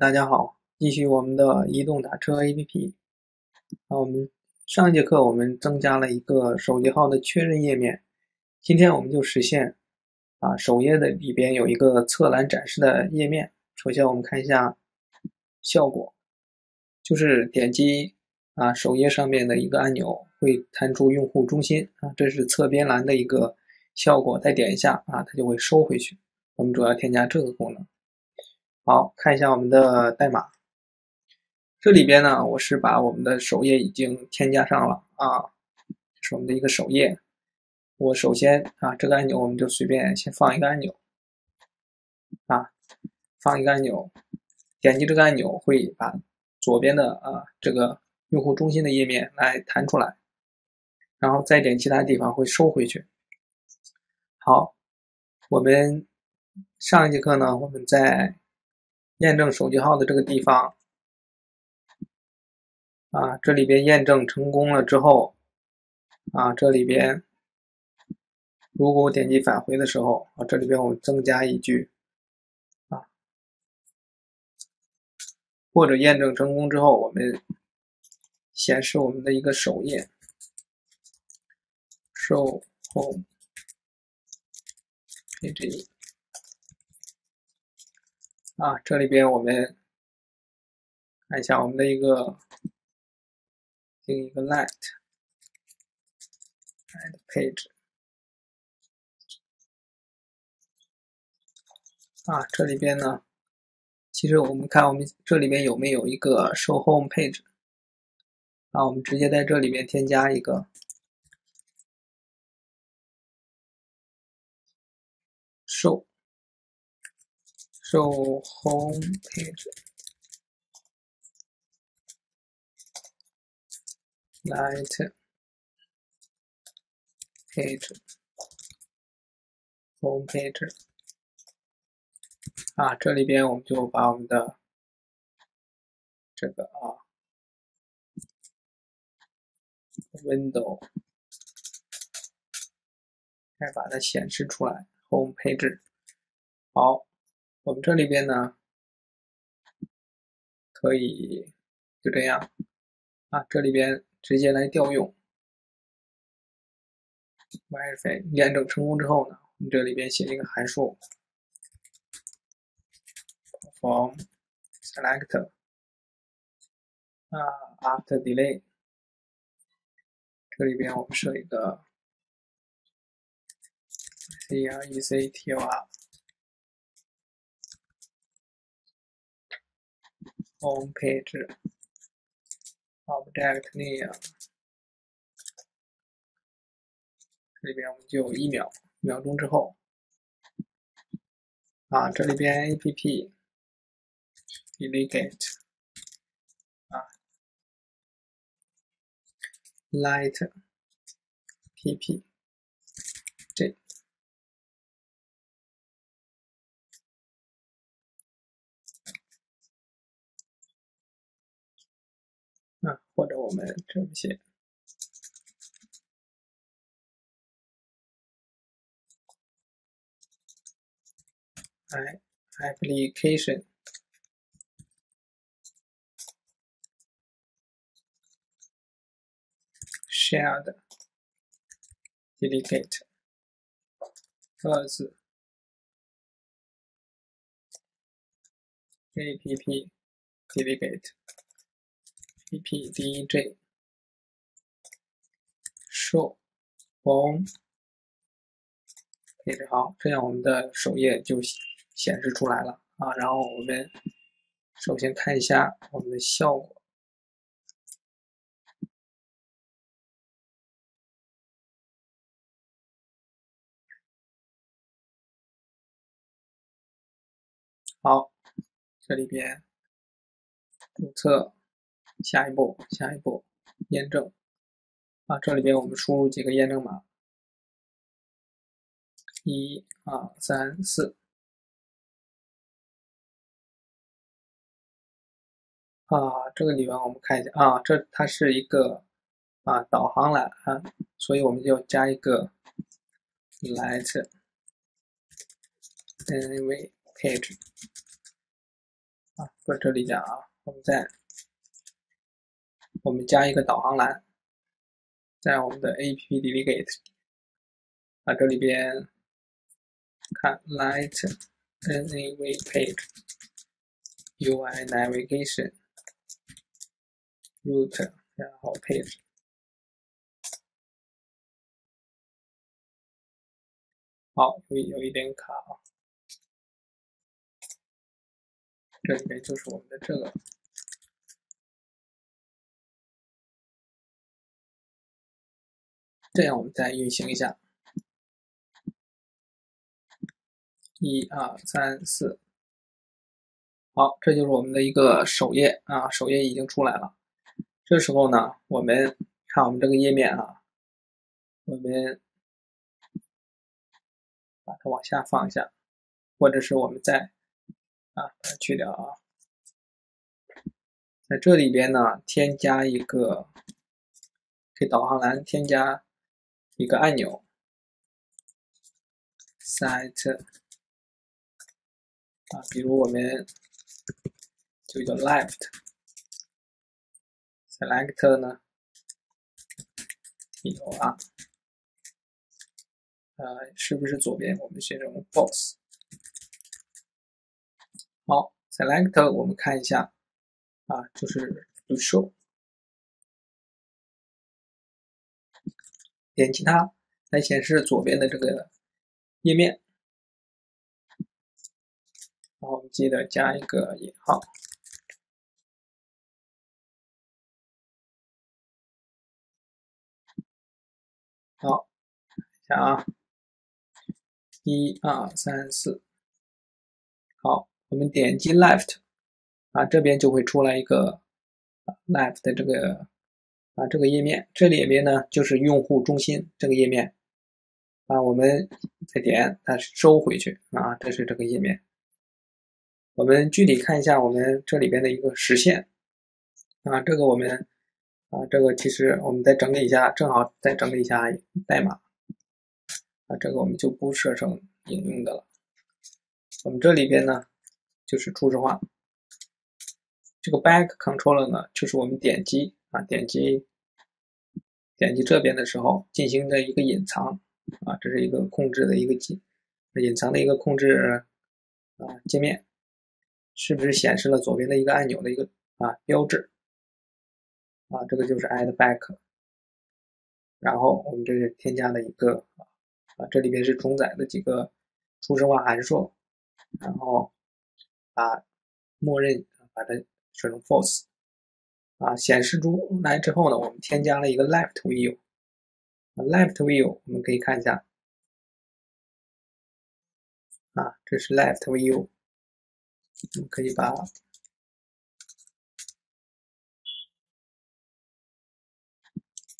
大家好，继续我们的移动打车 APP。啊，我们上一节课我们增加了一个手机号的确认页面，今天我们就实现啊首页的里边有一个侧栏展示的页面。首先我们看一下效果，就是点击啊首页上面的一个按钮会弹出用户中心啊，这是侧边栏的一个效果。再点一下啊，它就会收回去。我们主要添加这个功能。好看一下我们的代码，这里边呢，我是把我们的首页已经添加上了啊，是我们的一个首页。我首先啊，这个按钮我们就随便先放一个按钮啊，放一个按钮，点击这个按钮会把左边的啊这个用户中心的页面来弹出来，然后再点其他地方会收回去。好，我们上一节课呢，我们在验证手机号的这个地方，啊，这里边验证成功了之后，啊，这里边如果我点击返回的时候，啊，这里边我增加一句，啊，或者验证成功之后，我们显示我们的一个首页，show home page。啊，这里边我们看一下我们的一个另一个 let add page 啊，这里边呢，其实我们看我们这里边有没有一个 show home page 啊，我们直接在这里面添加一个 show。Show home page light page home page 啊，这里边我们就把我们的这个啊 window 再把它显示出来 home page 好。我们这里边呢，可以就这样啊，这里边直接来调用 WiFi 验证成功之后呢，我们这里边写一个函数，from select 啊 after delay，这里边我们设一个 rector。Home page object name，这里边我们就一秒秒钟之后啊，这里边 app delegate 啊 light pp。或者我们这么写，i application shared delegate as app delegate ppdj show home page 好，这样我们的首页就显示出来了啊。然后我们首先看一下我们的效果。好，这里边注册。下一步，下一步，验证啊！这里边我们输入几个验证码，一、二、三、四啊！这个地方我们看一下啊，这它是一个啊导航栏啊，所以我们就加一个 let anyway page 啊，不这里讲啊，我们在我们加一个导航栏，在我们的 app delegate 啊这里边看 light nav page UI navigation route 然后 page 好，有有一点卡啊。这里面就是我们的这个，这样我们再运行一下，一二三四，好，这就是我们的一个首页啊，首页已经出来了。这时候呢，我们看我们这个页面啊，我们把它往下放一下，或者是我们再。啊，把它去掉啊，在这里边呢，添加一个给导航栏添加一个按钮，set。啊，比如我们就叫 left，select 呢有啊，呃，是不是左边我们写成 boss 好，select 我们看一下，啊，就是 to show，点击它来显示左边的这个页面，然后记得加一个引号。好，看啊，一二三四，好。我们点击 left，啊，这边就会出来一个 left 的这个啊这个页面。这里边呢就是用户中心这个页面，啊，我们再点它收回去啊，这是这个页面。我们具体看一下我们这里边的一个实现，啊，这个我们啊这个其实我们再整理一下，正好再整理一下代码，啊，这个我们就不设成引用的了。我们这里边呢。就是初始化，这个 back controller 呢，就是我们点击啊，点击点击这边的时候进行的一个隐藏啊，这是一个控制的一个隐隐藏的一个控制啊界面，是不是显示了左边的一个按钮的一个啊标志啊？这个就是 add back，然后我们这是添加了一个啊，这里边是重载的几个初始化函数，然后。把默认把它设成 false，啊，显示出来之后呢，我们添加了一个 left view，left view 我们可以看一下，啊，这是 left view，我们可以把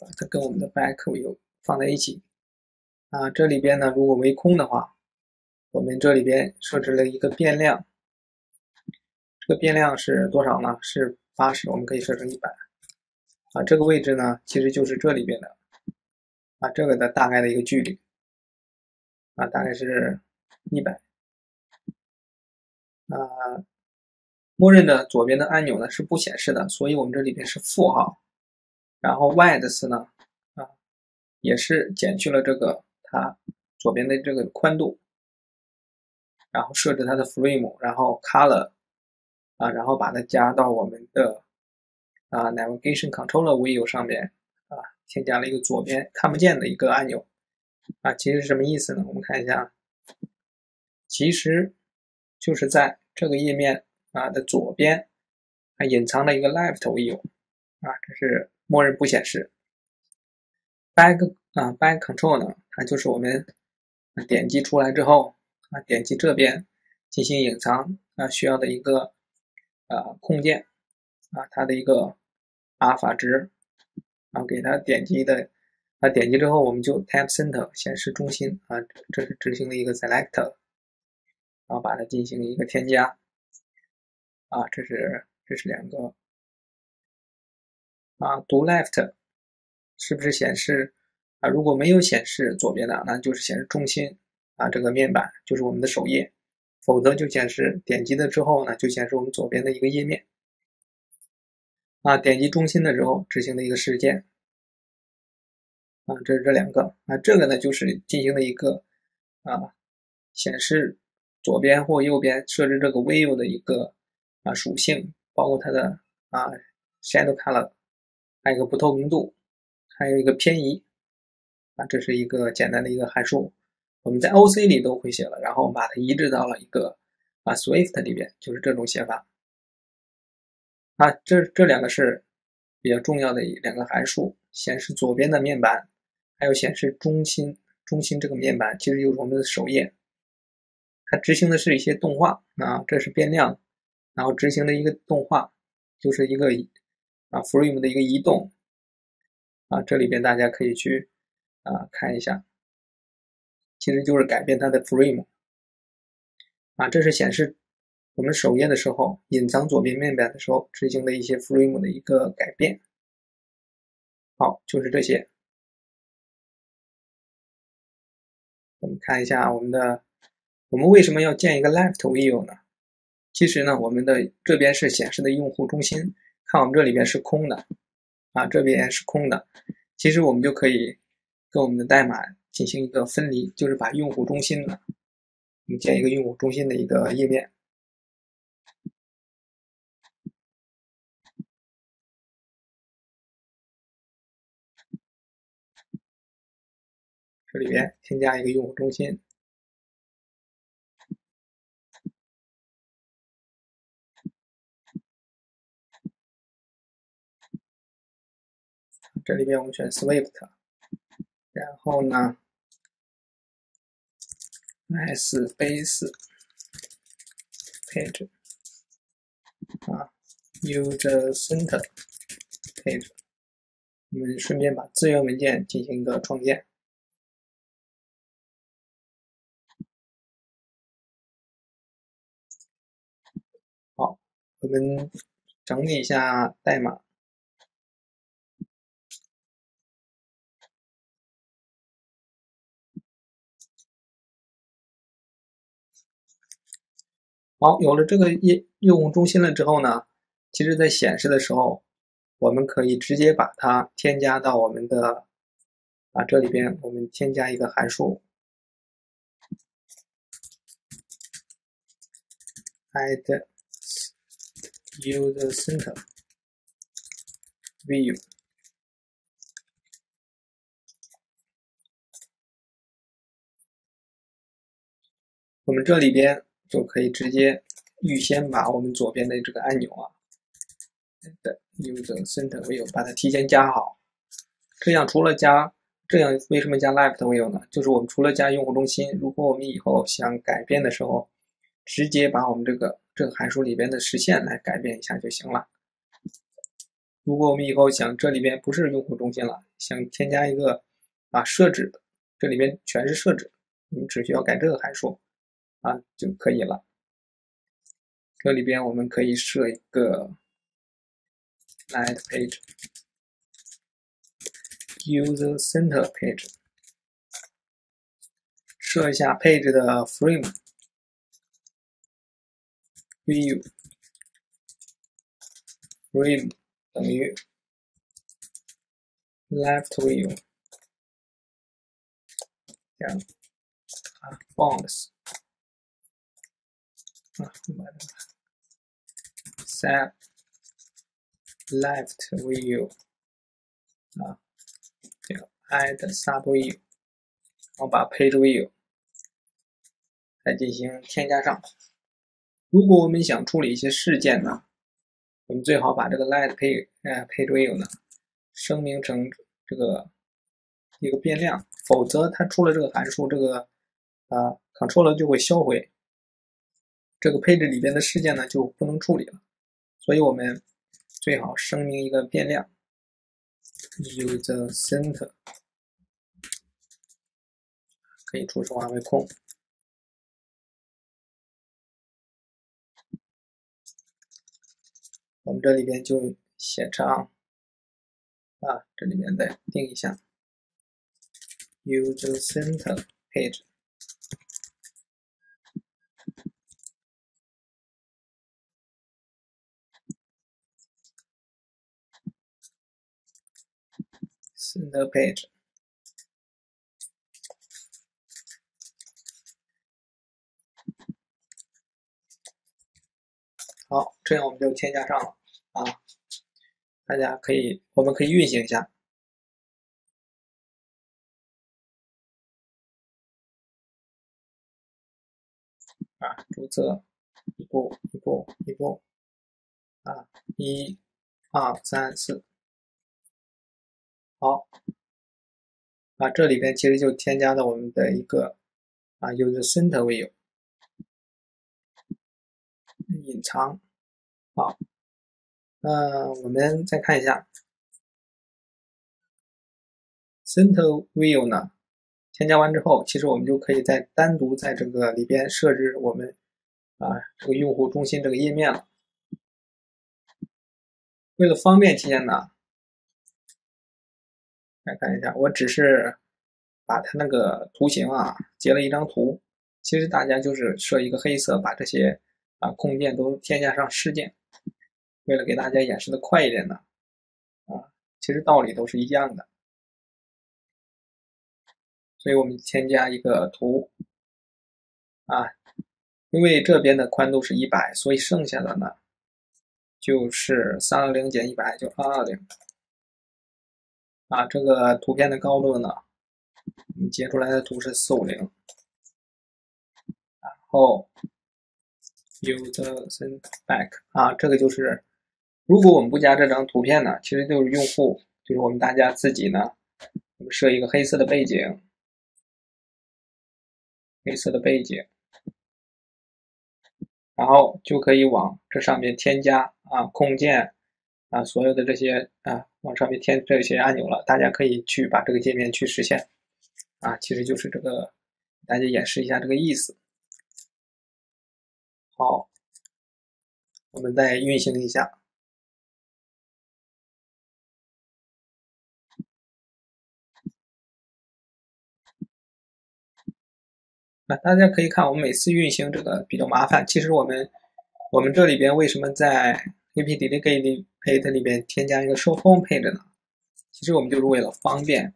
把它跟我们的 back view 放在一起，啊，这里边呢，如果为空的话，我们这里边设置了一个变量。这个变量是多少呢？是八十，我们可以设成一百。啊，这个位置呢，其实就是这里边的，啊，这个的大概的一个距离，啊，大概是一百。啊，默认的左边的按钮呢是不显示的，所以我们这里边是负号。然后 width 呢，啊，也是减去了这个它左边的这个宽度，然后设置它的 frame，然后 color。啊，然后把它加到我们的啊 Navigation Controller View 上面啊，添加了一个左边看不见的一个按钮啊，其实是什么意思呢？我们看一下，其实就是在这个页面啊的左边啊隐藏了一个 Left View 啊，这是默认不显示。Back 啊 Back Control 呢，它就是我们点击出来之后啊，点击这边进行隐藏啊需要的一个。啊，控件啊，它的一个阿尔法值，然后给它点击的，啊，点击之后我们就 Tab Center 显示中心啊，这是执行的一个 Select，然后把它进行一个添加，啊，这是这是两个，啊，读 Left 是不是显示啊？如果没有显示左边的，那就是显示中心啊，这个面板就是我们的首页。否则就显示点击了之后呢，就显示我们左边的一个页面。啊，点击中心的时候执行的一个事件。啊，这是这两个。啊，这个呢就是进行了一个啊显示左边或右边设置这个 view 的一个啊属性，包括它的啊 shadow color，还有一个不透明度，还有一个偏移。啊，这是一个简单的一个函数，我们在 OC 里都会写了，然后我们把它移植到了一个啊 Swift 里边，就是这种写法。啊，这这两个是比较重要的两个函数，显示左边的面板，还有显示中心中心这个面板，其实就是我们的首页。它执行的是一些动画啊，这是变量，然后执行的一个动画，就是一个啊 frame 的一个移动。啊，这里边大家可以去。啊，看一下，其实就是改变它的 frame。啊，这是显示我们首页的时候，隐藏左边面板的时候执行的一些 frame 的一个改变。好，就是这些。我们看一下我们的，我们为什么要建一个 left view 呢？其实呢，我们的这边是显示的用户中心，看我们这里边是空的，啊，这边是空的，其实我们就可以。跟我们的代码进行一个分离，就是把用户中心呢，我们建一个用户中心的一个页面。这里边添加一个用户中心，这里边我们选 Swift。然后呢，s base page 啊，user center page，我们顺便把资源文件进行一个创建。好，我们整理一下代码。好，有了这个业用户中心了之后呢，其实在显示的时候，我们可以直接把它添加到我们的啊这里边，我们添加一个函数 add use center view，我们这里边。就可以直接预先把我们左边的这个按钮啊的 user center view 把它提前加好，这样除了加这样为什么加 left view 呢？就是我们除了加用户中心，如果我们以后想改变的时候，直接把我们这个这个函数里边的实现来改变一下就行了。如果我们以后想这里边不是用户中心了，想添加一个啊设置，这里边全是设置，我们只需要改这个函数。啊就可以了。这里边我们可以设一个 light page user center page，设一下 page 的 frame view frame 等于 left view 这样啊 bounds。啊，set left view 啊，这个 add sub view，然后把 page view 再进行添加上。如果我们想处理一些事件呢，我们最好把这个 let page 呃 page view 呢声明成这个一个变量，否则它出了这个函数，这个啊 controller 就会销毁。这个配置里边的事件呢就不能处理了，所以我们最好声明一个变量，user center 可以初始化为空。我们这里边就写成啊，这里面再定一下 user center page。Center page。好，这样我们就添加上了啊。大家可以，我们可以运行一下啊，注册一步一步一步啊，一、二、三、四，好啊，这里边其实就添加了我们的一个啊，user center view。隐藏，好，那我们再看一下 Center View 呢，添加完之后，其实我们就可以再单独在这个里边设置我们啊这个用户中心这个页面了。为了方便起见呢，来看一下，我只是把它那个图形啊截了一张图，其实大家就是设一个黑色，把这些。啊空间都添加上事件，为了给大家演示的快一点呢，啊，其实道理都是一样的，所以我们添加一个图，啊，因为这边的宽度是一百，所以剩下的呢就是三二零减一百就二二零，啊，这个图片的高度呢，我们截出来的图是四五零，然后。User send back 啊，这个就是，如果我们不加这张图片呢，其实就是用户，就是我们大家自己呢，我们设一个黑色的背景，黑色的背景，然后就可以往这上面添加啊空间啊所有的这些啊往上面添这些按钮了，大家可以去把这个界面去实现啊，其实就是这个，大家演示一下这个意思。好，我们再运行一下。那大家可以看，我们每次运行这个比较麻烦。其实我们我们这里边为什么在 at 里边添加一个收货配置呢？其实我们就是为了方便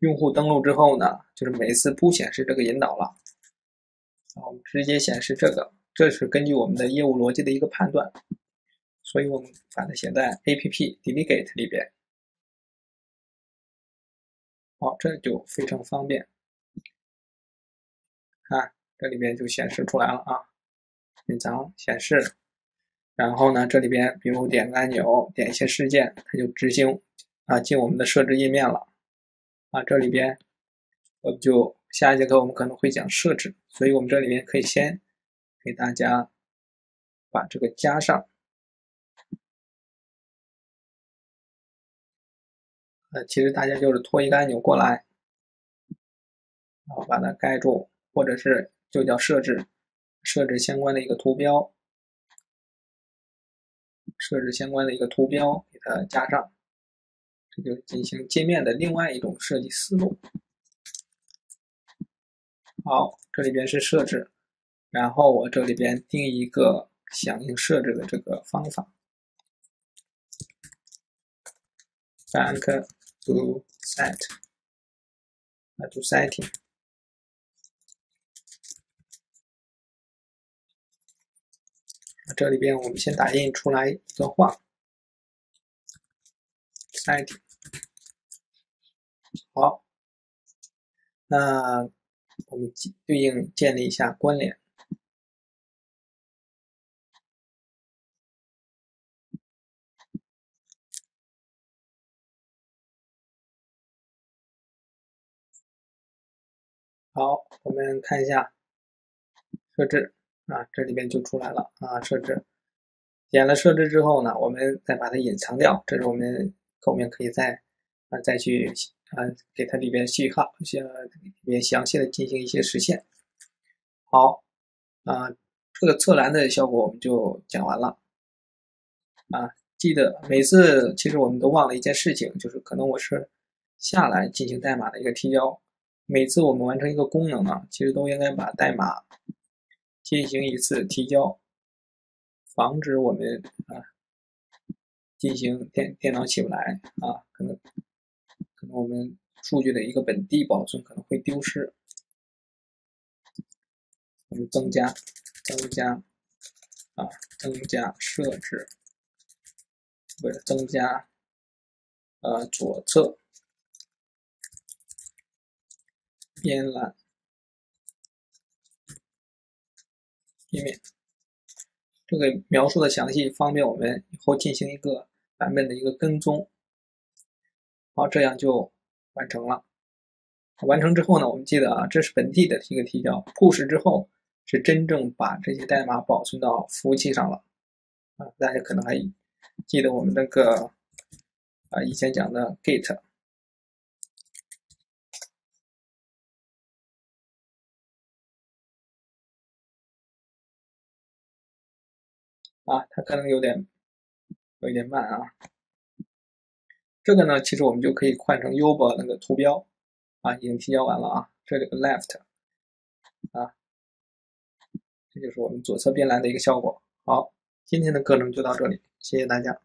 用户登录之后呢，就是每次不显示这个引导了，然后我们直接显示这个。这是根据我们的业务逻辑的一个判断，所以我们把它写在 app delegate 里边。好，这就非常方便。看，这里边就显示出来了啊，隐藏显示。然后呢，这里边比如点个按钮，点一些事件，它就执行啊，进我们的设置页面了。啊，这里边我们就下一节课我们可能会讲设置，所以我们这里边可以先。给大家把这个加上，呃，其实大家就是拖一个按钮过来，然后把它盖住，或者是就叫设置，设置相关的一个图标，设置相关的一个图标给它加上，这就进行界面的另外一种设计思路。好，这里边是设置。然后我这里边定一个响应设置的这个方法，bank to set，啊 to setting，这里边我们先打印出来一段话，set 好，那我们对应建立一下关联。好，我们看一下设置。啊，这里边就出来了啊。设置点了设置之后呢，我们再把它隐藏掉，这是我们后面可以再啊再去啊给它里边序号，些里边详细的进行一些实现。好啊，这个侧栏的效果我们就讲完了啊。记得每次其实我们都忘了一件事情，就是可能我是下来进行代码的一个提交。每次我们完成一个功能呢，其实都应该把代码进行一次提交，防止我们啊进行电电脑起不来啊，可能可能我们数据的一个本地保存可能会丢失。我们增加，增加，啊，增加设置，为了增加，呃，左侧边栏页面。这个描述的详细，方便我们以后进行一个版本的一个跟踪。好，这样就完成了。完成之后呢，我们记得啊，这是本地的一个提交，push 之后是真正把这些代码保存到服务器上了。啊，大家可能还记得我们那个啊以前讲的 git。啊，它可能有点有一点慢啊。这个呢，其实我们就可以换成 Uber 那个图标啊，已经提交完了啊。这里个 left 啊，这就是我们左侧边栏的一个效果。好，今天的课程就到这里，谢谢大家。